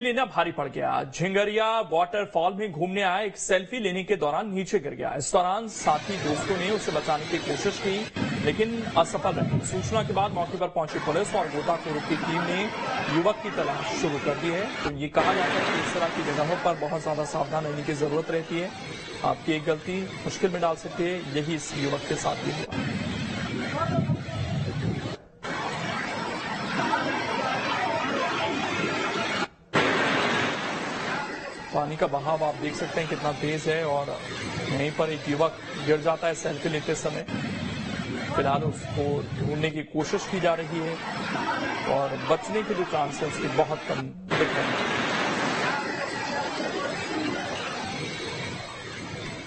लेना भारी पड़ गया। झिंगरिया वाटरफॉल में घूमने आया, एक सेल्फी लेने के दौरान नीचे गिर गया। इस दौरान साथी दोस्तों ने उसे बचाने की कोशिश की, लेकिन असफल रही। सूचना के बाद मौके पर पहुँची पुलिस और गोताखोरों की टीम ने युवक की तलाश शुरू कर दी है। तो ये कहा जाता है कि इस तरह की जगहों पर बहुत ज़्यादा सावधान रहने की ज़रूरत रहती है। आपकी एक गलती मुश्किल में डाल सकती है, यही इस युवक के साथ भी हुआ। पानी का बहाव आप देख सकते हैं कितना तेज है और यहीं पर एक युवक गिर जाता है सेल्फी लेते समय। फ़िलहाल उसको ढूँढने की कोशिश की जा रही है और बचने के जो चांसेस बहुत कम दिख रहे हैं।